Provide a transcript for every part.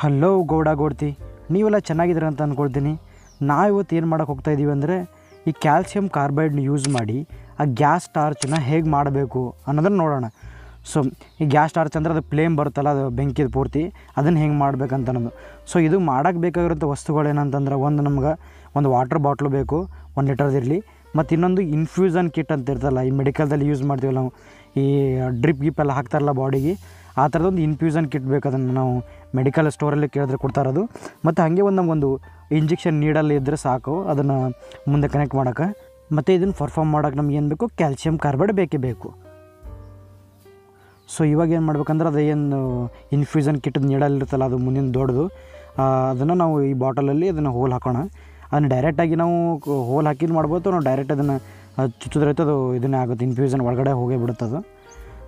Hello Gowda ಗೋಡ್ತಿ, ನೀವೆಲ್ಲ ಚೆನ್ನಾಗಿದ್ದೀರ ಅಂತ ಅಂದ್ಕೊಳ್ತೀನಿ ನಾವು ಇವತ್ತು ಏನು ಮಾಡೋಕೆ ಹೋಗ್ತಾ ಇದ್ದೀವಿ ಅಂದರೆ, ಈ ಕ್ಯಾಲ್ಸಿಯಂ ಕಾರ್ಬೈಡ್ನ ಯೂಸ್ ಮಾಡಿ, ಆ ಗ್ಯಾಸ್ ಟಾರ್ಚನ್ನ ಹೇಗೆ ಮಾಡಬೇಕು ಅನ್ನೋದನ್ನು ನೋಡೋಣ. ಸೊ ಈ ಗ್ಯಾಸ್ ಟಾರ್ಚ್ ಅಂದರೆ ಅದು ಫ್ಲೇಮ್ ಬರುತ್ತಲ್ಲ, ಅದು ಬೆಂಕಿದು ಪೂರ್ತಿ, ಅದನ್ನು ಹೆಂಗೆ ಮಾಡ್ಬೇಕಂತ ಅನ್ನೋದು. ಸೊ ಇದು ಮಾಡೋಕ್ಕೆ ಬೇಕಾಗಿರೋಂಥ ವಸ್ತುಗಳು ಏನಂತಂದ್ರೆ, ಒಂದು ನಮ್ಗೆ ಒಂದು ವಾಟರ್ ಬಾಟ್ಲು ಬೇಕು, ಒಂದು ಲೀಟರ್ದಿರಲಿ ಮತ್ತು ಇನ್ನೊಂದು ಇನ್ಫ್ಯೂಸನ್ ಕಿಟ್ ಅಂತ ಇರ್ತಲ್ಲ ಈ ಮೆಡಿಕಲ್ದಲ್ಲಿ ಯೂಸ್ ಮಾಡ್ತೀವಲ್ಲ ನಾವು, ಈ ಡ್ರಿಪ್ ಗಿಪ್ ಎಲ್ಲ ಹಾಕ್ತಾರಲ್ಲ ಬಾಡಿಗೆ ಆ ಥರದೊಂದು ಇನ್ಫ್ಯೂಷನ್ ಕಿಟ್ ಬೇಕು. ಅದನ್ನು ನಾವು ಮೆಡಿಕಲ್ ಸ್ಟೋರಲ್ಲಿ ಕೇಳಿದ್ರೆ ಕೊಡ್ತಾ ಇರೋದು. ಮತ್ತು ಹಾಗೆ ಒಂದು ನಮಗೊಂದು ಇಂಜೆಕ್ಷನ್ ನೀಡಲ್ಲಿ ಇದ್ದರೆ ಸಾಕು. ಅದನ್ನು ಮುಂದೆ ಕನೆಕ್ಟ್ ಮಾಡೋಕೆ ಮತ್ತು ಇದನ್ನು ಪರ್ಫಾರ್ಮ್ ಮಾಡೋಕೆ ನಮ್ಗೆ ಏನು ಬೇಕು? ಕ್ಯಾಲ್ಸಿಯಂ ಕಾರ್ಬೈಡ್ ಬೇಕೇ ಬೇಕು. ಸೊ ಇವಾಗ ಏನು ಮಾಡ್ಬೇಕಂದ್ರೆ ಅದು ಏನು ಇನ್ಫ್ಯೂಸನ್ ಕಿಟ್ ನೀಡಲ್ಲಿ ಇರುತ್ತಲ್ಲ, ಅದು ಮುಂದಿನ ದೊಡ್ಡದು. ಅದನ್ನು ನಾವು ಈ ಬಾಟಲಲ್ಲಿ ಅದನ್ನು ಹೋಲ್ ಹಾಕೋಣ. ಅದನ್ನು ಡೈರೆಕ್ಟಾಗಿ ನಾವು ಹೋಲ್ ಹಾಕಿದ್ದು ಮಾಡ್ಬೋದು. ನಾವು ಡೈರೆಕ್ಟ್ ಅದನ್ನು ಚುಚ್ಚಿದ್ರೈತೆ ಅದು ಇದನ್ನೇ ಆಗುತ್ತೆ. ಇನ್ಫ್ಯೂಷನ್ ಒಳಗಡೆ ಹೋಗೇ ಬಿಡುತ್ತೆ ಅದು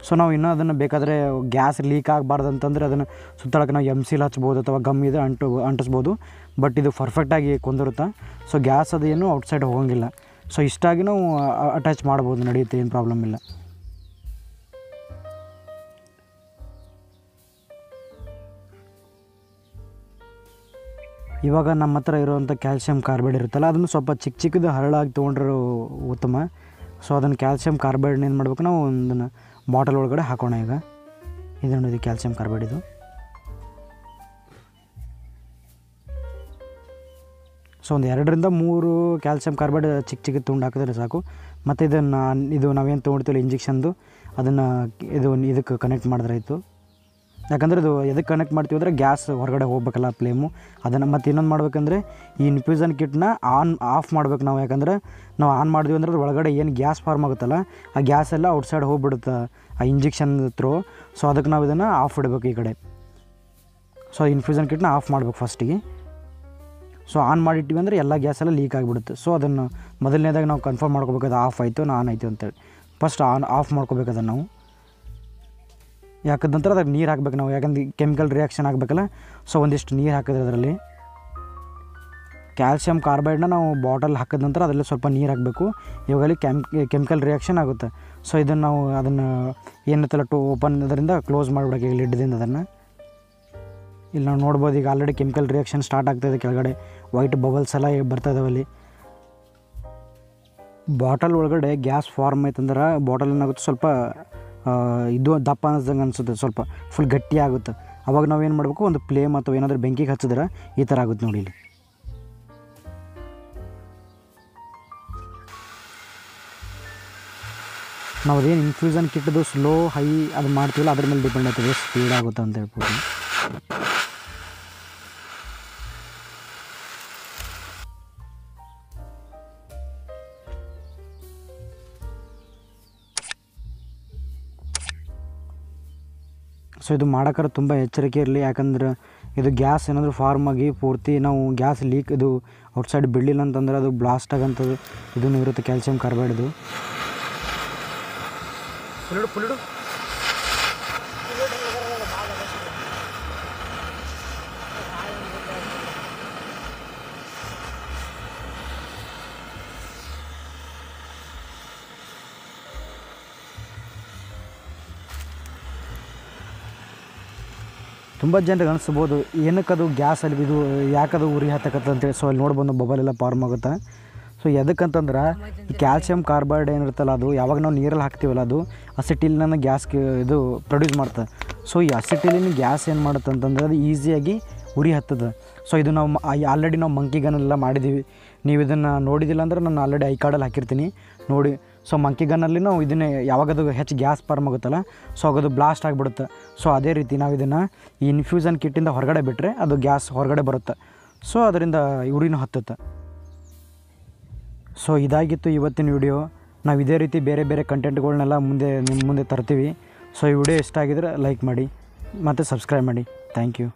ಸೊ ನಾವು ಇನ್ನೂ ಅದನ್ನು ಬೇಕಾದರೆ ಗ್ಯಾಸ್ ಲೀಕ್ ಆಗಬಾರ್ದು ಅಂತಂದರೆ ಅದನ್ನು ಸುತ್ತಳಕ್ಕೆ ನಾವು ಎಂ ಸಿಲ್ ಹಚ್ಬೋದು ಅಥವಾ ಗಮ್ ಇದೆ ಅಂಟು, ಅಂಟಿಸ್ಬೋದು. ಬಟ್ ಇದು ಪರ್ಫೆಕ್ಟಾಗಿ ಕುಂದಿರುತ್ತೆ? ಸೊ ಗ್ಯಾಸ್ ಅದು ಏನು ಔಟ್ಸೈಡ್ ಹೋಗೋಂಗಿಲ್ಲ. ಸೊ ಇಷ್ಟಾಗಿ ನಾವು ಅಟ್ಯಾಚ್ ಮಾಡ್ಬೋದು, ನಡೆಯುತ್ತೆ, ಏನು ಪ್ರಾಬ್ಲಮ್ ಇಲ್ಲ. ಇವಾಗ ನಮ್ಮ ಹತ್ರ ಇರುವಂಥ ಕ್ಯಾಲ್ಸಿಯಂ ಕಾರ್ಬೈಡ್ ಇರುತ್ತಲ್ಲ, ಅದನ್ನು ಸ್ವಲ್ಪ ಚಿಕ್ಕ ಚಿಕ್ಕದು ಹರಳಾಗಿ ತೊಗೊಂಡ್ರೂ ಉತ್ತಮ. ಸೊ ಅದನ್ನು ಕ್ಯಾಲ್ಸಿಯಂ ಕಾರ್ಬೈಡ್ನ ಏನು ಮಾಡ್ಬೇಕು ನಾವು ಒಂದನ್ನು ಬಾಟಲ್ ಒಳಗಡೆ ಹಾಕೋಣ ಈಗ. ಇದು ನೋಡಿದ್ವಿ ಕ್ಯಾಲ್ಸಿಯಂ ಕಾರ್ಬೈಡ್ ಇದು. ಸೊ ಒಂದು ಎರಡರಿಂದ ಮೂರು ಕ್ಯಾಲ್ಸಿಯಂ ಕಾರ್ಬೈಡ್ ಚಿಕ್ಕ ಚಿಕ್ಕ ತುಂಡು ಹಾಕಿದ್ರೆ ಸಾಕು. ಮತ್ತು ಇದನ್ನು, ಇದು ನಾವೇನು ತೊಗೊಳ್ತೀವಲ್ಲ ಇಂಜೆಕ್ಷನ್ದು, ಅದನ್ನು ಇದು ಇದಕ್ಕೆ ಕನೆಕ್ಟ್ ಮಾಡಿದ್ರೆ ಆಯಿತು. ಯಾಕಂದರೆ ಇದು ಎದಕ್ಕೆ ಕನೆಕ್ಟ್ ಮಾಡ್ತೀವಿ ಅಂದರೆ ಗ್ಯಾಸ್ ಹೊರಗಡೆ ಹೋಗ್ಬೇಕಲ್ಲ ಫ್ಲೇಮು ಅದನ್ನು ಮತ್ತು ಇನ್ನೊಂದು ಮಾಡ್ಬೇಕಂದ್ರೆ ಈ ಇನ್ಫ್ಯೂಸನ್ ಕಿಟ್ನ ಆನ್ ಆಫ್ ಮಾಡ್ಬೇಕು ನಾವು. ಯಾಕಂದರೆ ನಾವು ಆನ್ ಮಾಡಿದ್ವಿ ಅಂದ್ರೆ ಅದ್ರ ಒಳಗಡೆ ಏನು ಗ್ಯಾಸ್ ಫಾರ್ಮ್ ಆಗುತ್ತಲ್ಲ, ಆ ಗ್ಯಾಸ್ ಎಲ್ಲ ಔಟ್ಸೈಡ್ ಹೋಗ್ಬಿಡುತ್ತೆ, ಆ ಇಂಜೆಕ್ಷನ್ ತ್ರೂ ಸೊ ಅದಕ್ಕೆ ನಾವು ಇದನ್ನು ಆಫ್ ಇಡಬೇಕು ಈ ಕಡೆ. ಸೊ ಇನ್ಫ್ಯೂಸನ್ ಕಿಟ್ನ ಆಫ್ ಮಾಡ್ಬೇಕು ಫಸ್ಟಿಗೆ ಸೊ ಆನ್ ಮಾಡಿಟ್ಟಿವಿ ಅಂದರೆ ಎಲ್ಲ ಗ್ಯಾಸ್ ಎಲ್ಲ ಲೀಕ್ ಆಗಿಬಿಡುತ್ತೆ. ಸೊ ಅದನ್ನು ಮೊದಲನೇದಾಗಿ ನಾವು ಕನ್ಫರ್ಮ್ ಮಾಡ್ಕೋಬೇಕು ಅದು ಆಫ್ ಆಯಿತು ಆನ್ ಆಯಿತು ಅಂತೇಳಿ. ಫಸ್ಟ್ ಆನ್ ಆಫ್ ಮಾಡ್ಕೋಬೇಕು ಅದನ್ನು ನಾವು. ಯಾಕಂದ ನಂತರ ಅದಕ್ಕೆ ನೀರು ಹಾಕ್ಬೇಕು ನಾವು. ಯಾಕಂದ್ರೆ ಕೆಮಿಕಲ್ ರಿಯಾಕ್ಷನ್ ಆಗಬೇಕಲ್ಲ. ಸೊ ಒಂದಿಷ್ಟು ನೀರು ಹಾಕಿದ್ರೆ ಅದರಲ್ಲಿ. ಕ್ಯಾಲ್ಸಿಯಂ ಕಾರ್ಬೈಡ್ನ ನಾವು ಬಾಟಲ್ ಹಾಕಿದ ನಂತರ ಅದರಲ್ಲಿ ಸ್ವಲ್ಪ ನೀರು ಹಾಕಬೇಕು. ಇವಾಗಲ್ಲಿ ಕೆಮ್ ಕೆಮಿಕಲ್ ರಿಯಾಕ್ಷನ್ ಆಗುತ್ತೆ. ಸೊ ಇದನ್ನು ನಾವು ಅದನ್ನು ಏನಿತ್ತಲ್ಲ, ಟು ಓಪನ್ ಅದರಿಂದ ಕ್ಲೋಸ್ ಮಾಡಿಬಿಡಕ್ಕೆ ಈಗ ಲಿಡ್ದಿಂದ ಅದನ್ನು. ಇಲ್ಲಿ ನಾವು ನೋಡ್ಬೋದು, ಈಗ ಆಲ್ರೆಡಿ ಕೆಮಿಕಲ್ ರಿಯಾಕ್ಷನ್ ಸ್ಟಾರ್ಟ್ ಆಗ್ತಾಯಿದೆ ಕೆಳಗಡೆ. ವೈಟ್ ಬಬಲ್ಸ್ ಎಲ್ಲ ಬರ್ತಾ ಇದಾವೆ ಅಲ್ಲಿ. ಬಾಟಲ್ ಒಳಗಡೆ ಗ್ಯಾಸ್ ಫಾರ್ಮ್ ಆಯ್ತಂದ್ರೆ ಬಾಟಲ್ ಏನಾಗುತ್ತೆ ಸ್ವಲ್ಪ ಇದು ದಪ್ಪ ಅನ್ನಿಸ್ದಂಗೆ ಅನಿಸುತ್ತೆ, ಸ್ವಲ್ಪ ಫುಲ್ ಗಟ್ಟಿ ಆಗುತ್ತೆ. ಅವಾಗ ನಾವು ಏನು ಮಾಡಬೇಕು, ಒಂದು ಫ್ಲೇಮ್ ಅಥವಾ ಏನಾದರೂ ಬೆಂಕಿಗೆ ಹಚ್ಚಿದ್ರೆ ಈ ಥರ ಆಗುತ್ತೆ ನೋಡಿ ಇಲ್ಲಿ. ನಾವು ಅದೇನು ಇನ್ಫ್ಯೂಸನ್ ಕಿಟ್ಟದು ಸ್ಲೋ ಹೈ ಅದು ಮಾಡ್ತೀವಲ್ಲ, ಅದ್ರ ಮೇಲೆ ಡಿಪೆಂಡ್ ಆಗ್ತದೆ ಸ್ಪೀಡ್ ಆಗುತ್ತೆ ಅಂತ ಹೇಳ್ಬೋದು. ಸೊ ಇದು ಮಾಡೋಕ್ಕಾರೆ ತುಂಬ ಎಚ್ಚರಿಕೆ ಇರಲಿ. ಯಾಕಂದ್ರೆ ಇದು ಗ್ಯಾಸ್ ಏನಾದರೂ ಫಾರ್ಮ್ ಆಗಿ ಪೂರ್ತಿ ನಾವು ಗ್ಯಾಸ್ ಲೀಕ್, ಇದು ಔಟ್ಸೈಡ್ ಬಿಡಲಿಲ್ಲ ಅಂತಂದ್ರೆ ಅದು ಬ್ಲಾಸ್ಟ್ ಆಗಂಥದ್ದು ಇದನ್ನು ಇರುತ್ತೆ ಕ್ಯಾಲ್ಸಿಯಂ ಕಾರ್ಬೈಡ್ದು ತುಂಬ ಜನರಿಗೆ ಅನಿಸ್ಬೋದು ಏನಕ್ಕೆ ಅದು ಗ್ಯಾಸಲ್ಲಿ ಇದು ಯಾಕದು ಉರಿ ಹತ್ತಕತ್ತ ಅಂತೇಳಿ. ಸೊ ಅಲ್ಲಿ ನೋಡ್ಬೋದು ಬಬಲ್ ಎಲ್ಲ ಫಾರ್ಮ್ ಆಗುತ್ತೆ. ಸೊ ಎದಕ್ಕಂತಂದ್ರೆ ಕ್ಯಾಲ್ಸಿಯಂ ಕಾರ್ಬೈಡ್ ಏನಿರುತ್ತಲ್ಲ, ಅದು ಯಾವಾಗ ನಾವು ನೀರಲ್ಲಿ ಹಾಕ್ತೀವಲ್ಲ, ಅದು ಅಸಿಟಿಲಿನ ಗ್ಯಾಸ್ ಇದು ಪ್ರೊಡ್ಯೂಸ್ ಮಾಡ್ತದೆ. ಸೊ ಈ ಅಸಿಟಿಲಿನ ಗ್ಯಾಸ್ ಏನು ಮಾಡುತ್ತೆ ಅಂತಂದ್ರೆ, ಅದು ಈಸಿಯಾಗಿ ಉರಿ ಹತ್ತದ. ಸೊ ಇದು ನಾವು ಆಲ್ರೆಡಿ ನಾವು ಮಂಕಿ ಗನ್ನೆಲ್ಲ ಮಾಡಿದ್ದೀವಿ ನೀವು ಇದನ್ನು ನೋಡಿದಿಲ್ಲ ಅಂದ್ರೆ, ನಾನು ಆಲ್ರೆಡಿ ಐ ಕಾರ್ಡಲ್ಲಿ ಹಾಕಿರ್ತೀನಿ. ನೋಡಿ. ಸೊ ಮಂಕಿ ಗನ್ನಲ್ಲಿ ನಾವು ಇದನ್ನೇ ಯಾವಾಗ ಅದು ಹೆಚ್ಚು ಗ್ಯಾಸ್ ಫಾರ್ಮ್ ಆಗುತ್ತಲ್ಲ ಸೊ ಅದು ಬ್ಲಾಸ್ಟ್ ಆಗಿಬಿಡುತ್ತೆ. ಸೊ ಅದೇ ರೀತಿ ನಾವು ಇದನ್ನು ಈ ಇನ್ಫ್ಯೂಸನ್ ಕಿಟ್ಟಿಂದ ಹೊರಗಡೆ ಬಿಟ್ಟರೆ ಅದು ಗ್ಯಾಸ್ ಹೊರಗಡೆ ಬರುತ್ತೆ. ಸೊ ಅದರಿಂದ ಇವ್ರಿನೂ ಹತ್ತುತ್ತೆ. ಸೊ ಇದಾಗಿತ್ತು ಇವತ್ತಿನ ವಿಡಿಯೋ ನಾವು ಇದೇ ರೀತಿ ಬೇರೆ ಬೇರೆ ಕಂಟೆಂಟ್ಗಳನ್ನೆಲ್ಲ ಮುಂದೆ ನಿಮ್ಮ ಮುಂದೆ ತರ್ತೀವಿ. ಸೊ ಈ ವಿಡಿಯೋ ಇಷ್ಟ ಆಗಿದ್ರೆ ಲೈಕ್ ಮಾಡಿ, ಮತ್ತು ಸಬ್ಸ್ಕ್ರೈಬ್ ಮಾಡಿ. Thank you